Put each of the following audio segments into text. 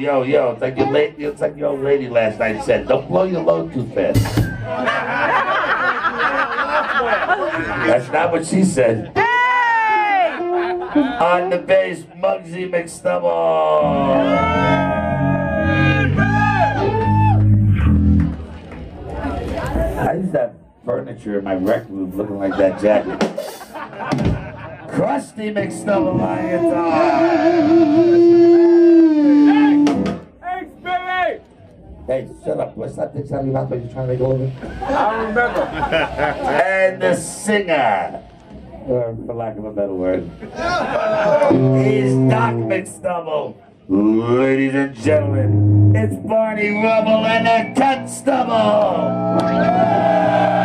yo, yo. It's like your lady, it's like your old lady last night said, don't blow your load too fast. That's not what she said. On the bass, Muggsy McStubble. I used to have furniture in my rec room looking like that jacket. Krusty McStubble on Hey, shut up. What's that thing sound you about you're trying to go over? I remember. And the singer, or for lack of a better word, is Doc McStubble. Ladies and gentlemen, it's Barney Rubble and the Cut Yeah,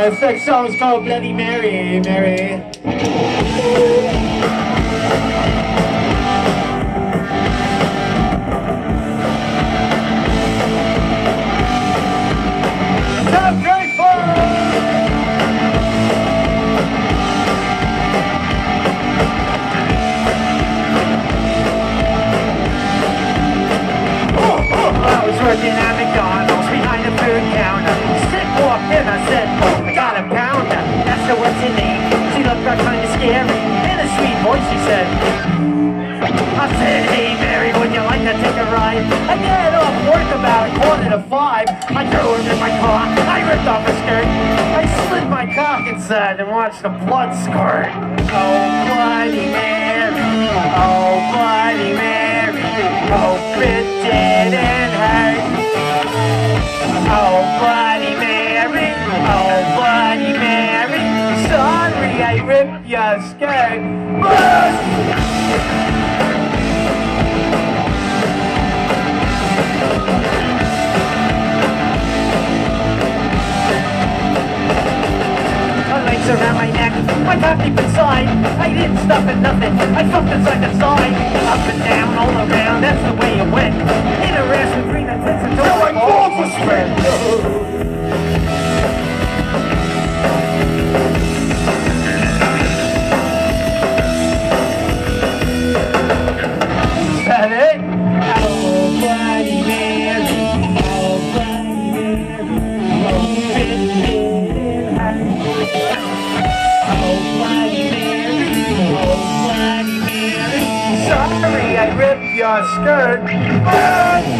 Right. This next song is called Bloody Mary. Mary. Grateful! Oh, oh, oh, I was working at said, I said, hey Mary, would you like to take a ride? I get off work about a quarter to five. I her in my car. I ripped off her skirt. I slid my cock inside and watched the blood squirt. Oh, Bloody Mary. Oh, Bloody Mary. Hope it didn't hurt. Oh, Bloody Mary. Oh, Bloody Mary. Sorry I rip your skirt. around my neck. my got deep inside. I didn't stop at nothing. I fucked inside the side. Up and down, all around. That's the way it went. In a rash of green intense until so I fall for strength. got scared.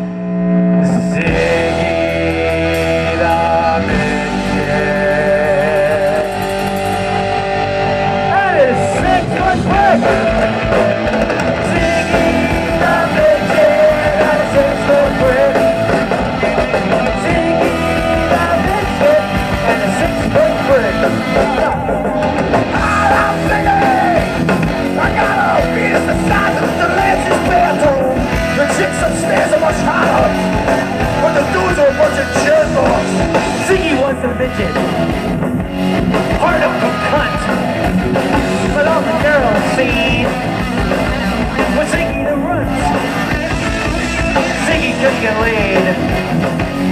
can lead.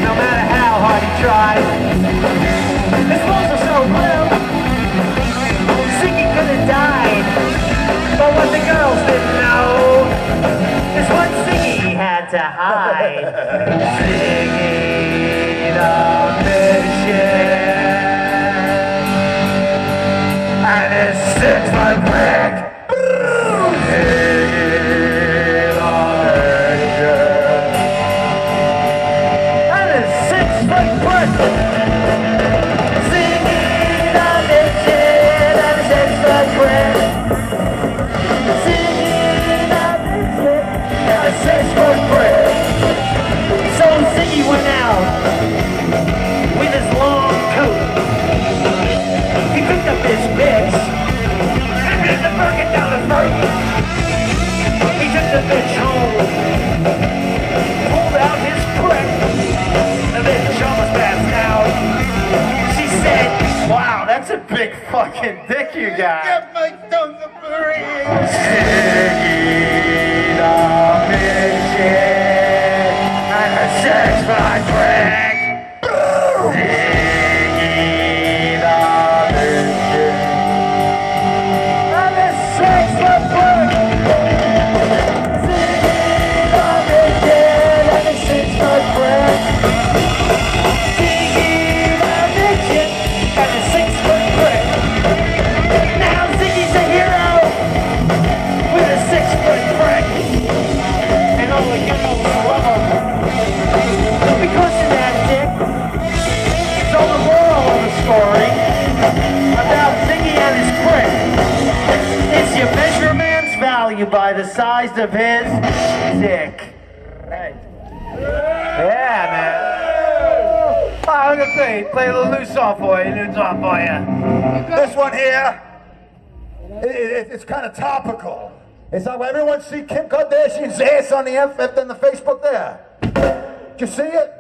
No matter how hard he tried, His walls are so blue Ziggy could have died But what the girls didn't know Is what Ziggy had to hide. Ziggy the Midget. And his six-foot That's a big fucking dick you got. Get my tongue Ziggy the Midget. I'm a six of his dick. Yeah, man. Oh, look at play. Play a little new song for you. New song for you. This one here, it, it, it's kind of topical. It's like everyone see Kim Kardashian's ass on the F, F, and the Facebook there. Did you see it?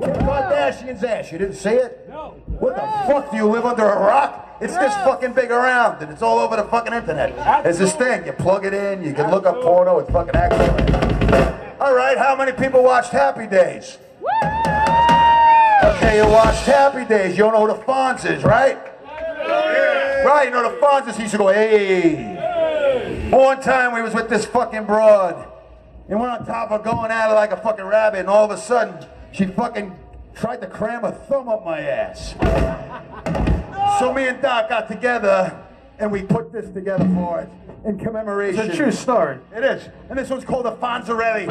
Kim Kardashian's ass. You didn't see it? No. What the fuck? Do you live under a rock? It's this fucking big around, and it's all over the fucking internet. It's this thing. You plug it in, you can look up porno, it's fucking accurate. All right, how many people watched Happy Days? Okay, you watched Happy Days. You don't know who the Fonz is, right? Right, you know the Fonz is. He used to go, hey. One time we was with this fucking broad, and we're on top of going at it like a fucking rabbit, and all of a sudden, she fucking tried to cram a thumb up my ass. So me and Doc got together and we put this together for it in commemoration. It's a true story. It is. And this one's called the Fonzarelli.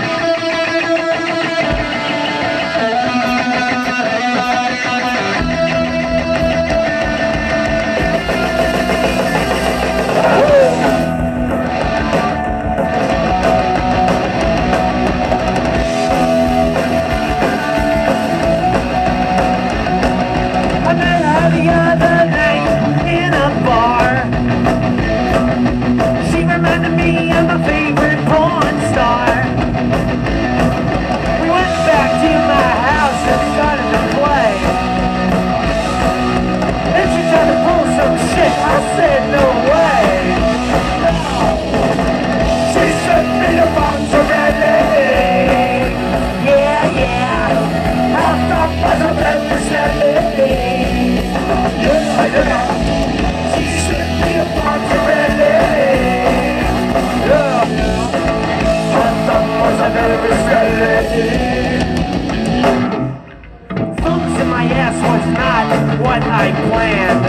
What I planned.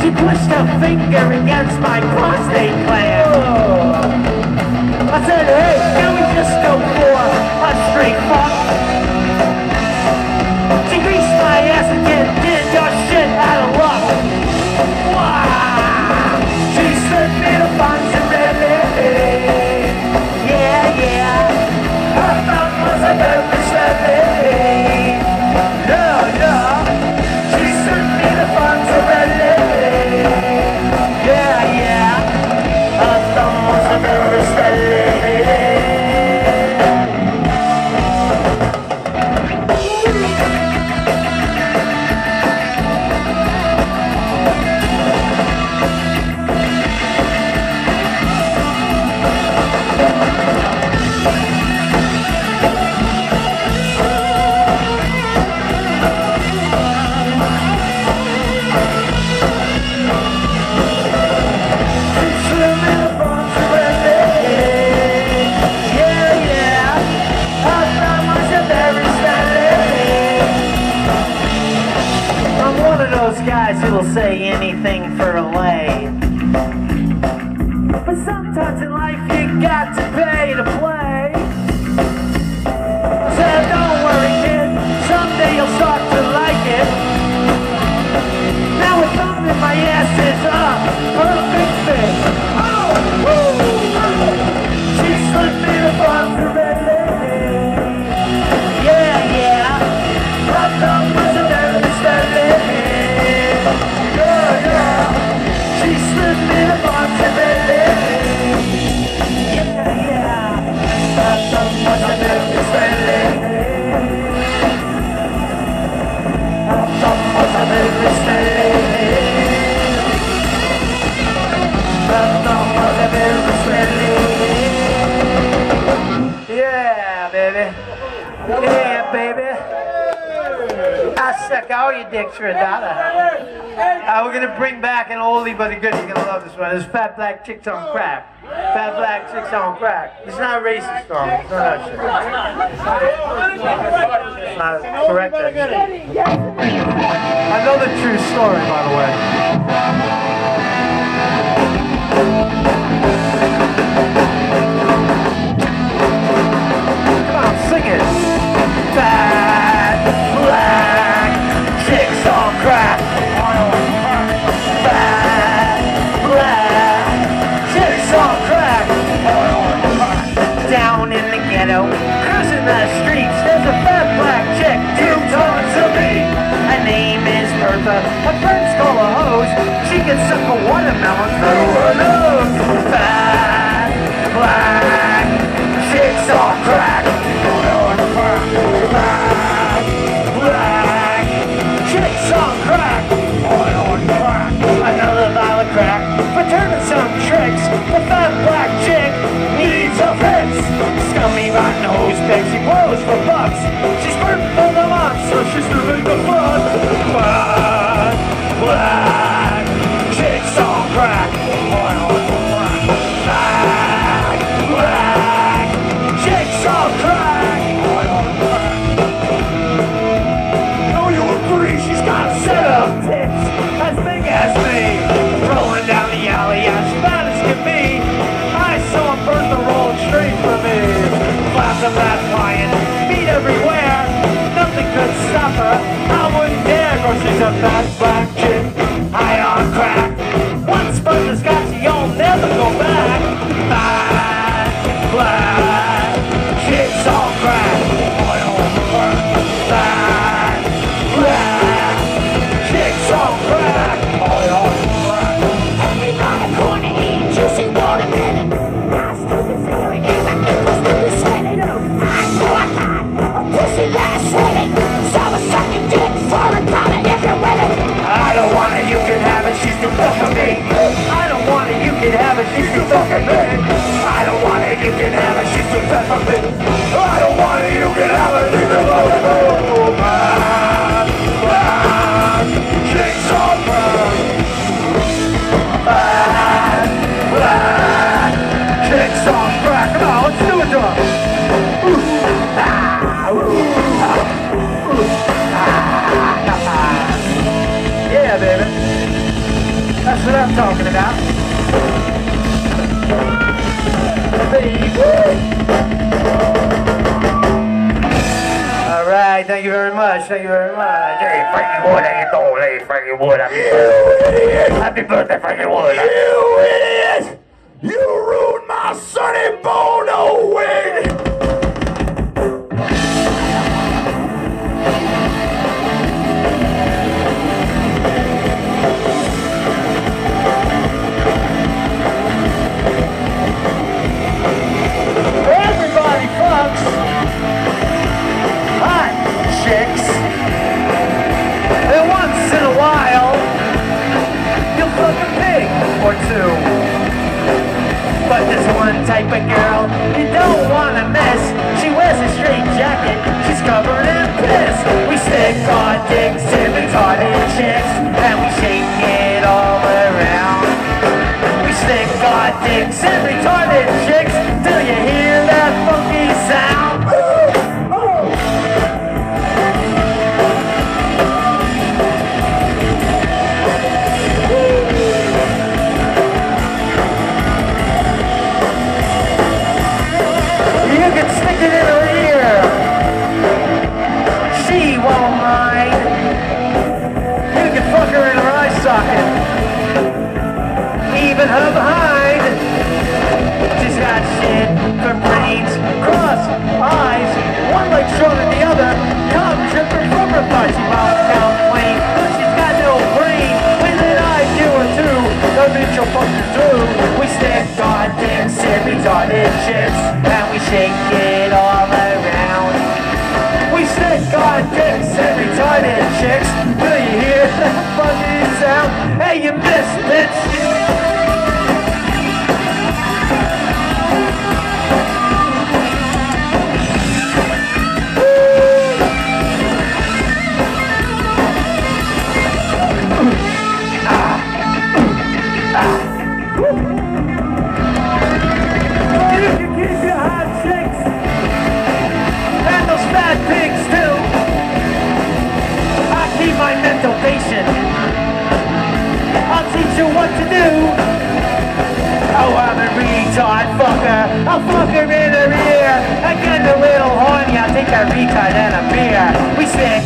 She pushed her finger against my prostate gland. I said, hey, can we just go for a straight fuck? She greased my ass again, did your shit oldie but a goodie. You're gonna love this one. Is Fat Black Chicks on Crack. Fat Black Chicks on Crack. It's not a racist song. It's not that shit. It's not correct. I know the true story, by the way. On crack. Down in the ghetto, cruising the streets, there's a fat black chick two tons of meat. Her name is Bertha. Her friends call her hose. She can suck a watermelon through her nose. Fat black chicks on crack. She he blows for bucks. She's burnt for the lot, so she's moving the fun. Fun, black, chicks on crack. Black, black, crack. You she's got set of tits as big as me. Rolling down the alley as fat as can be. Thank you very much. Thank you very much. Hey, Frankie Wood, how you doing? Hey, Frankie Wood, happy birthday. Happy birthday, Frankie Wood. You idiot!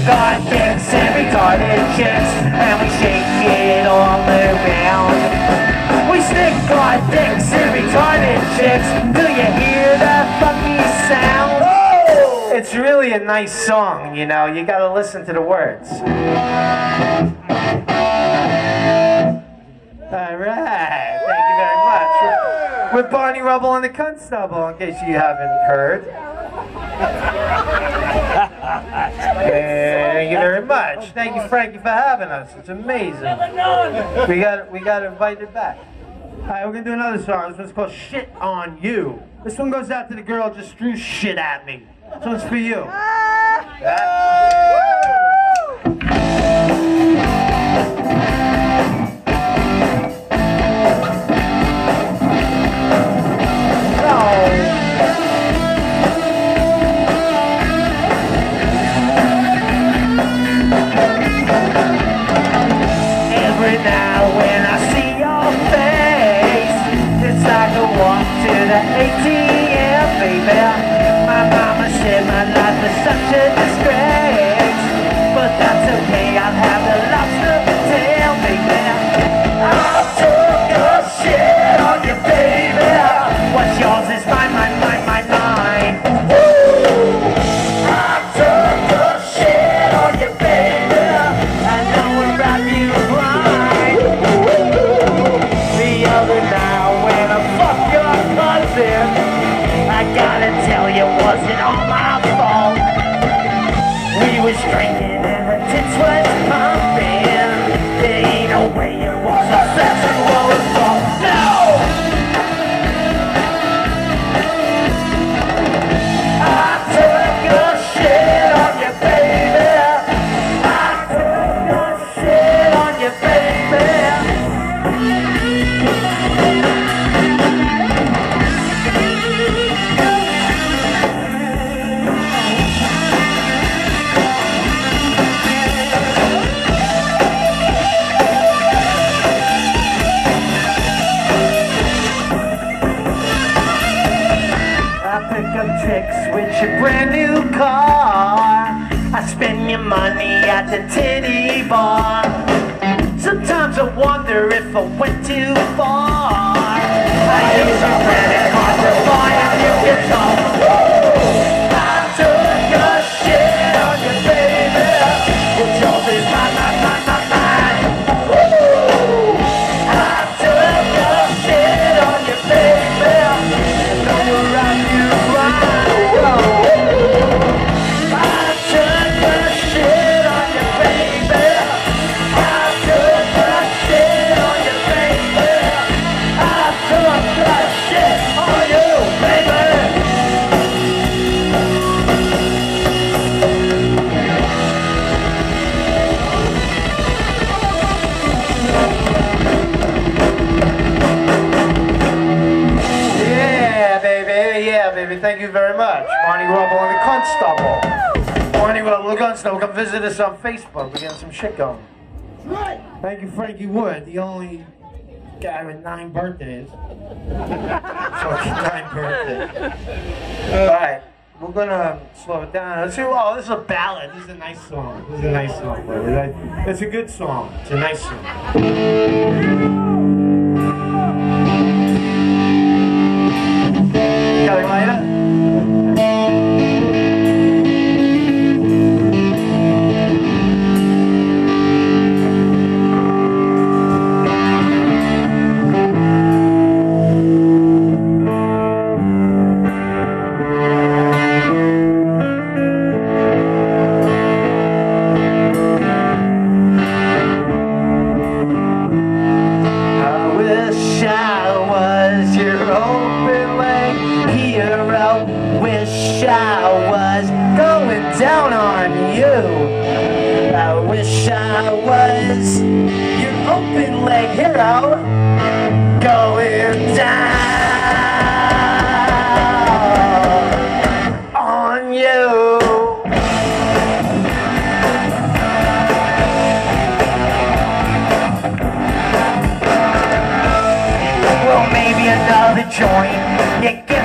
got dicks and we got chicks and we shake it all around. We stick our dicks and we got chicks. Do you hear that fucking sound? Oh! It's really a nice song, you know. You gotta listen to the words. All right. Thank you very much. With Barney Rubble and the Cunt Stubble, in case you haven't heard. Thank you very much. Thank you, Frankie, for having us. It's amazing. We got we got invited back. All right, we're gonna do another song. This one's called "Shit on You." This one goes out to the girl just threw shit at me. This one's for you. Ah! this on Facebook. We're getting some shit going. Right. Thank you, Frankie Wood, the only guy with nine birthdays. So it's nine birthdays. Uh, All right, we're gonna slow it down. Let's see. Oh, this is a ballad. This is a nice song. This is a nice song. It's a good song. It's a nice song. join me.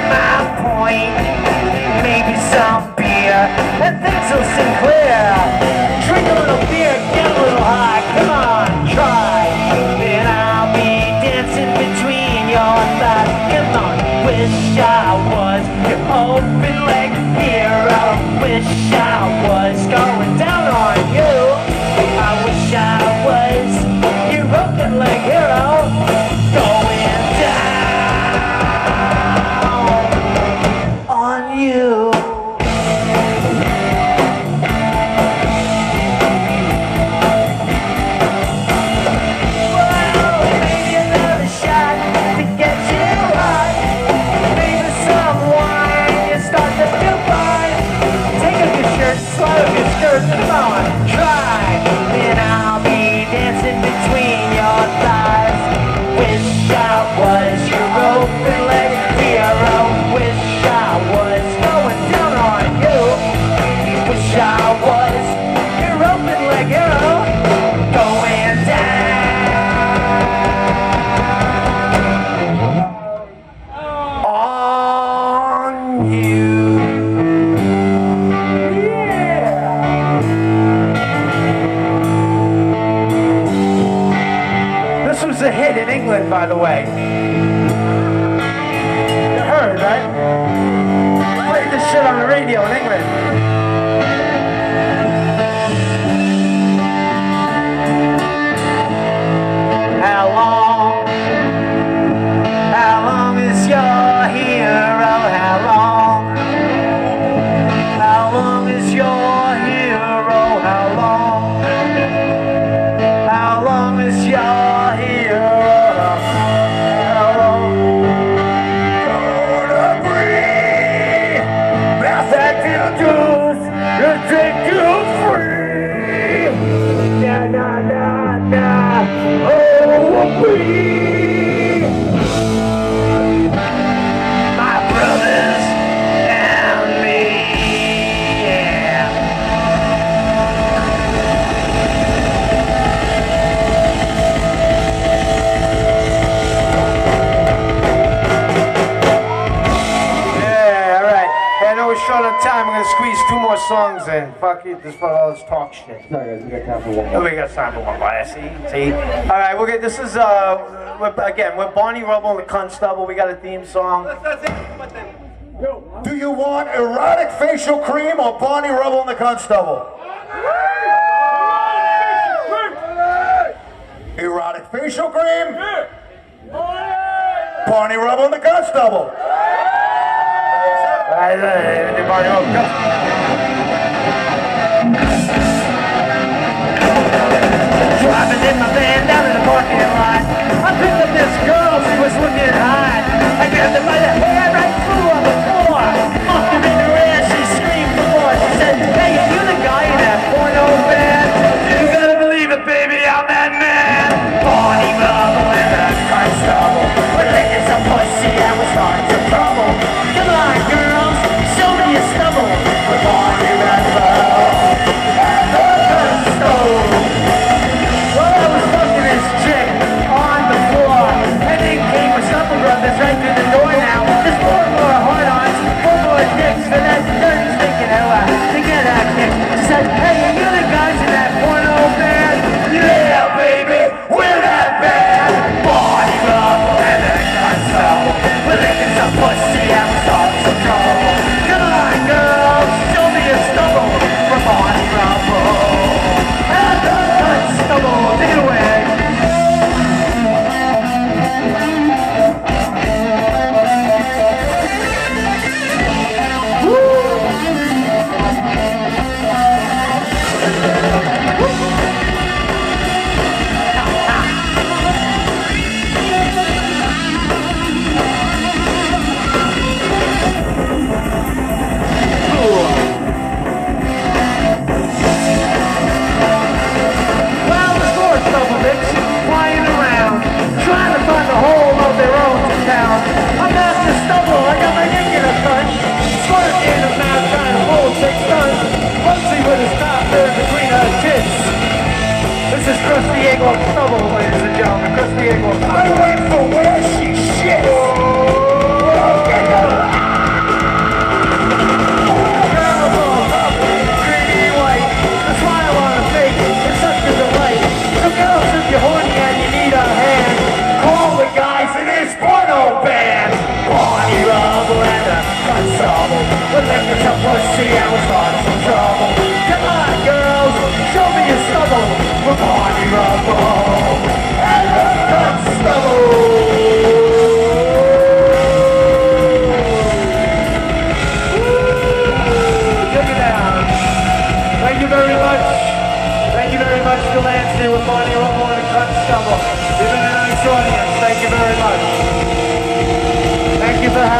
your songs in. Fuck it, this for all this talk shit. No, guys, we got time for one we got time for one more. See, see. All right, we're gonna, This is uh, we're, again, we're Barney Rubble and the Cunt Stubble. We got a theme song. Do you want erotic facial cream or Barney Rubble and the Cunt Stubble? Erotic facial cream? Barney Rubble and the Cunt Stubble. All right, uh, the Barney Rubble. Driving in my van down in the parking lot. I picked up this girl, she was looking hot. I grabbed her by the hair there between her tits. This is Krusty Eagle Stubble, ladies and gentlemen. Krusty Eagle I Stubble. went for where she shit. Girls all lovely, pretty white. The smile on her face is such a delight. So, girls, if you're horny and you need a hand call the guys in this porno band want you love her face is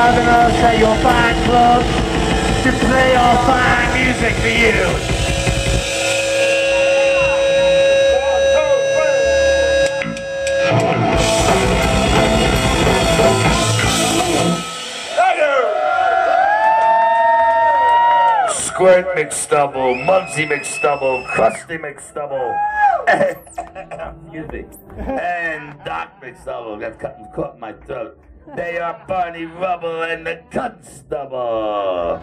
having us at your fine club to play our fine music for you. Squirt McStubble, Muggsy McStubble, Krusty McStubble, excuse me, and Doc McStubble. Got cut, caught in my throat. They are Barney Rubble and the Cunt Stubble.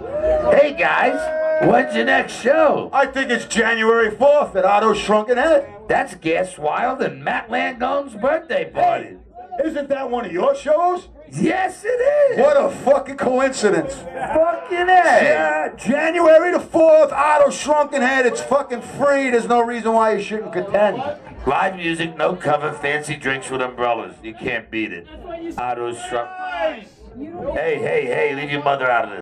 Hey guys, when's your next show? I think it's January 4th at Otto's Shrunken Head. That's Gas Wild and Matt Langone's birthday party. Isn't that one of your shows? Yes, it is. What a fucking coincidence. fucking A? Yeah, January the 4th, Otto Shrunken Head. It's fucking free. There's no reason why you shouldn't contend. Live music, no cover, fancy drinks with umbrellas. You can't beat it. Otto's Shrunk. Hey, hey, hey, leave your mother out of this.